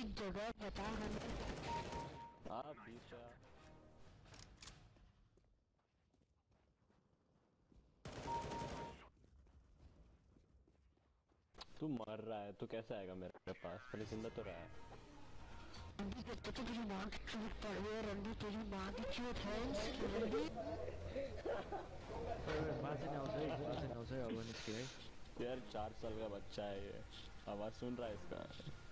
की जगह बता हमें। हाँ पीछा। तू मर रहा है तू कैसे आएगा मेरे पास? पहले ज़िंदा तो रहा है। तो तेरी माँ की चूत पड़ गई है रंडी तेरी माँ की चूत है यार चार साल का बच्चा है ये। आवाज़ सुन रहा है इसका?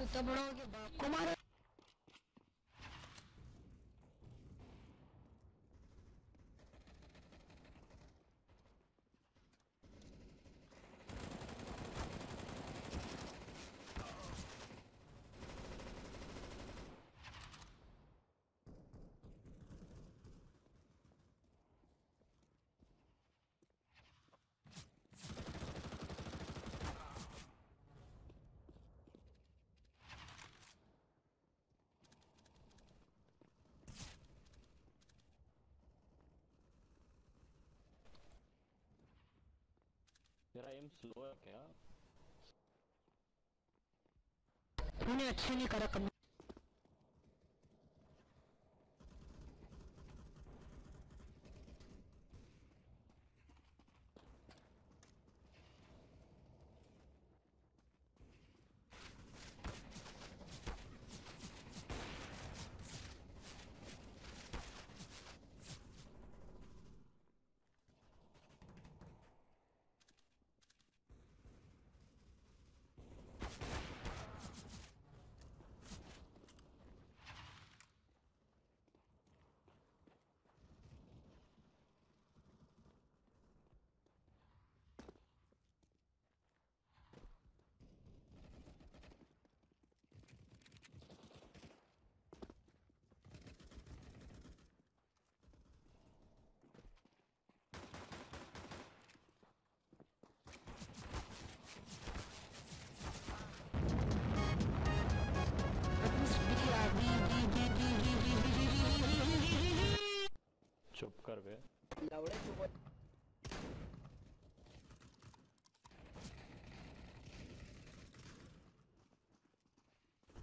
तो हो गया बाप। को मारे तेरा एम स्लो है क्या तूने अच्छे नहीं करा कम चुप कर बे। लवड़े चुप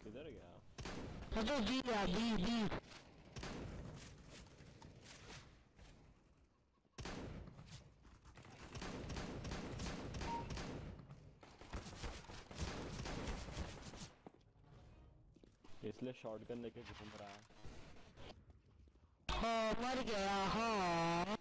किधर गया? अरे बी आ बी बी इसलिए शॉटगन लेके घूम रहा है हाँ। मर गया हाँ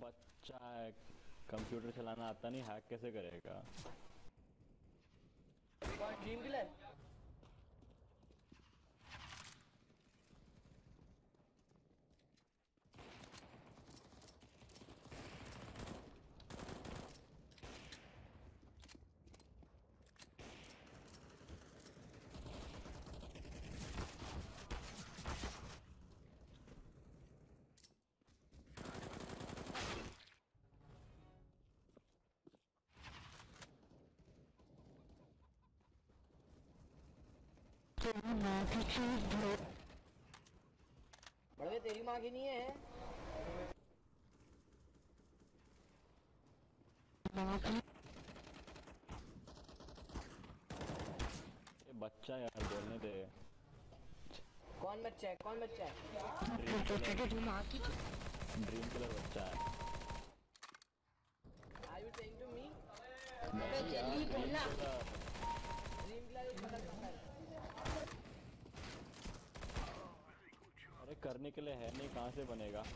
बच्चा है कंप्यूटर चलाना आता नहीं हैक कैसे करेगा? ड्रीम तेरी माँ की चीज़ धो बड़े तेरी माँ की नहीं है। ये बच्चा यार बोलने दे। कौन बच्चा है? कौन बच्चा है? ड्रीम तो किलर तेरी माँ की ड्रीम किलर बच्चा है। Are you saying to me नहीं यार dream killer dream killer is mother अरे करने के लिए है नहीं कहाँ से बनेगा?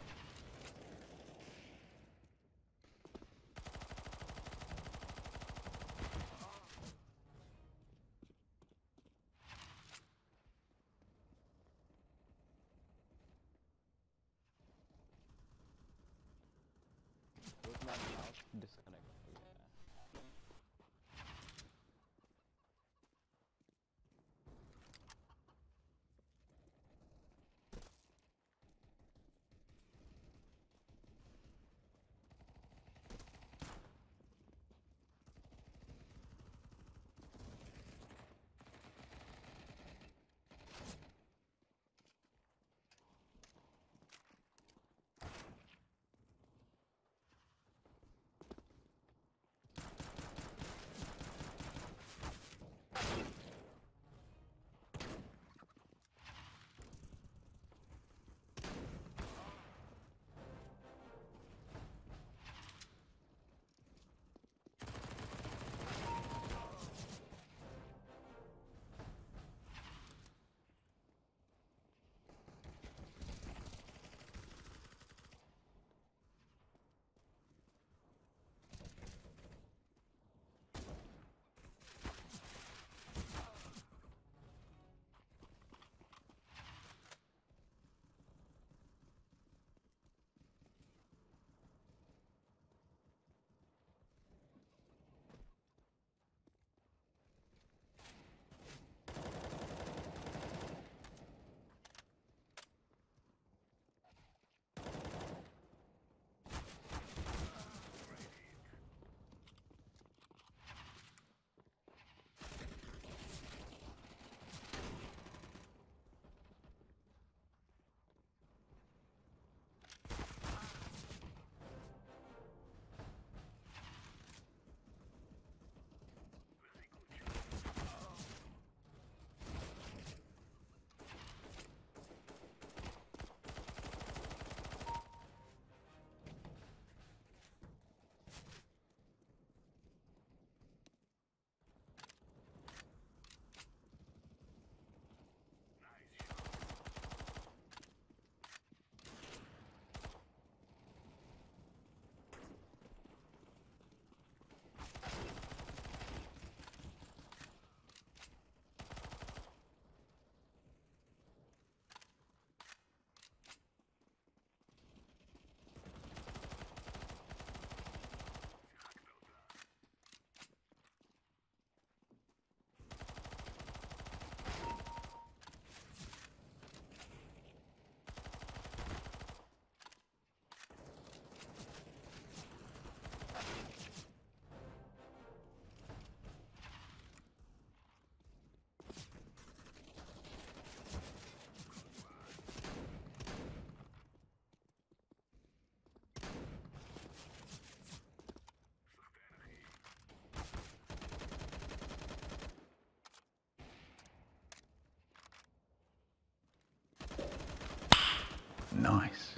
nice.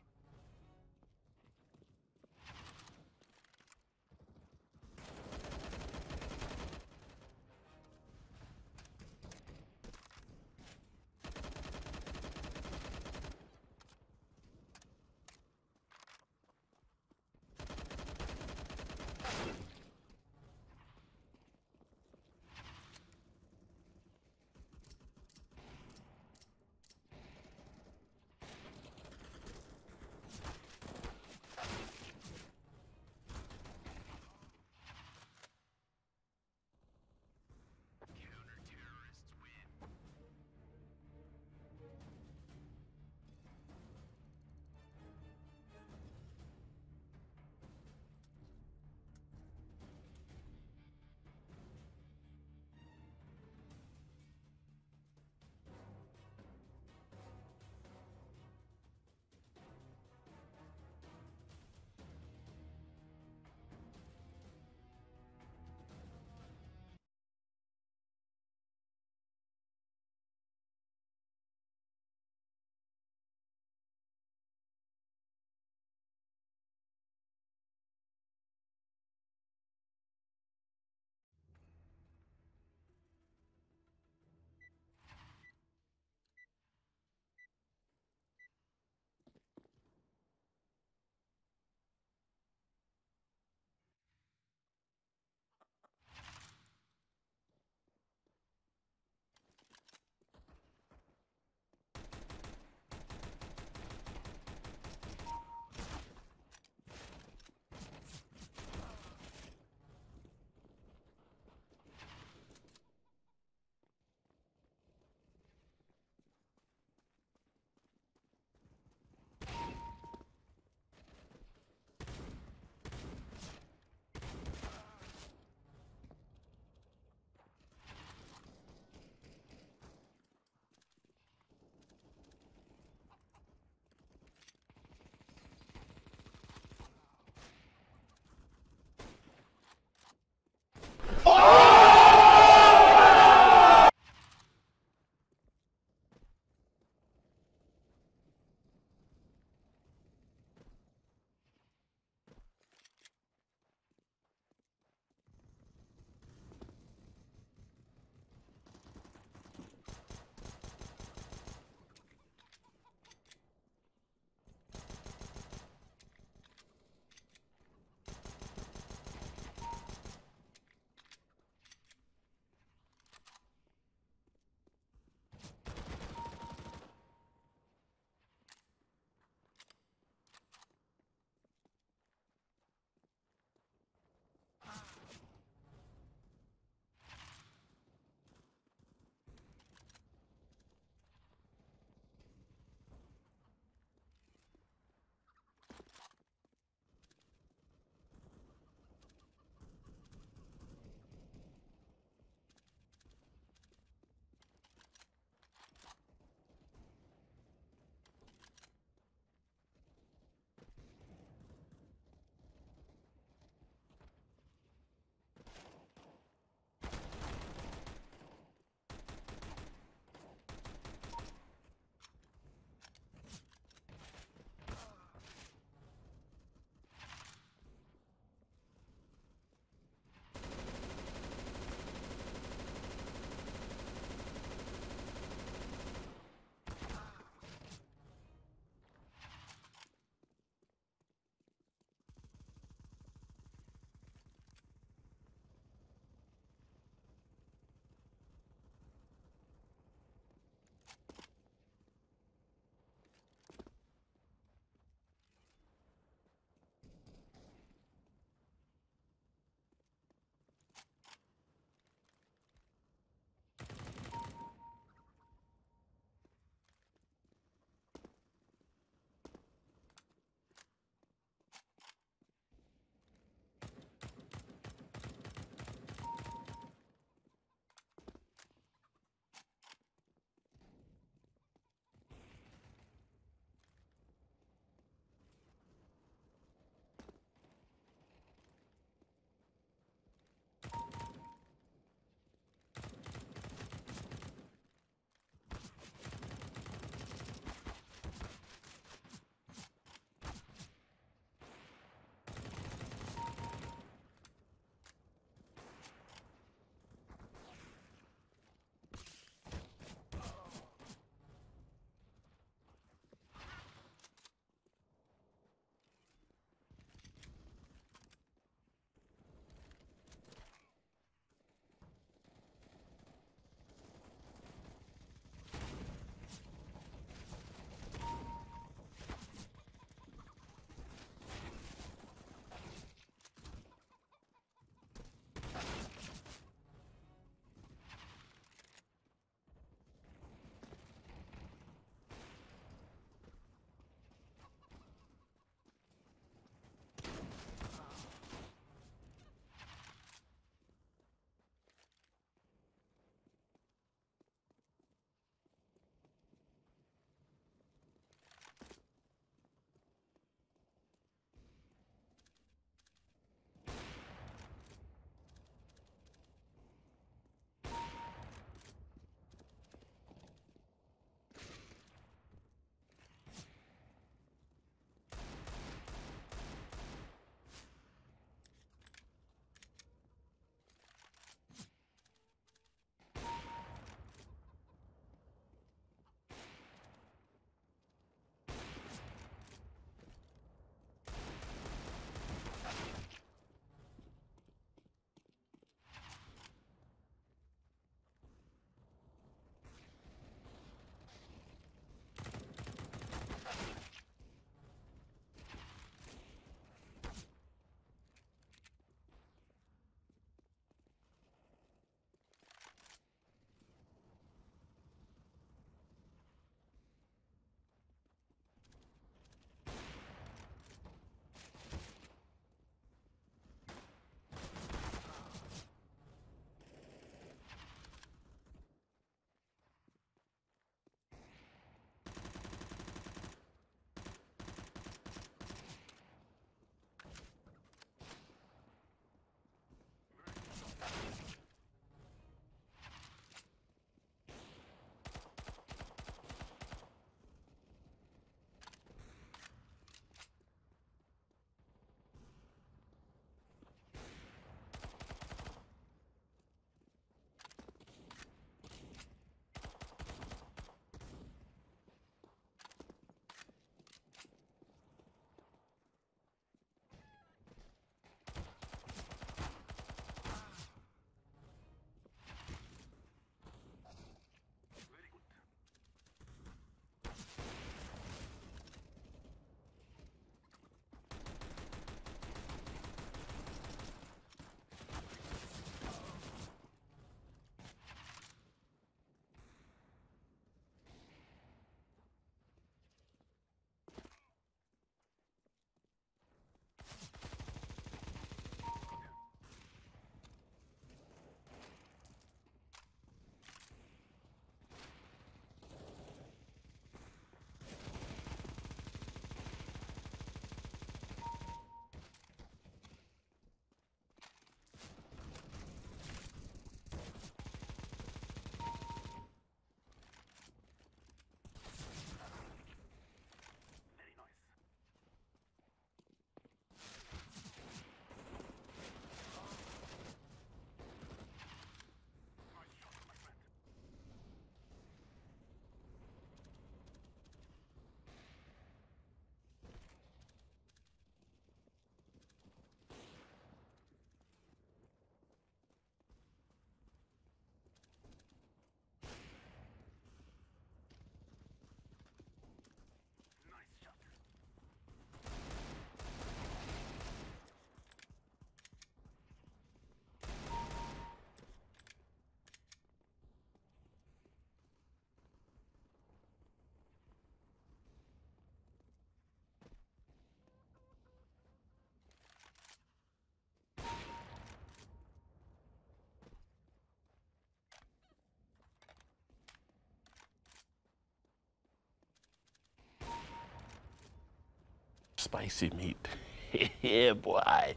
Spicy meat. yeah, boy.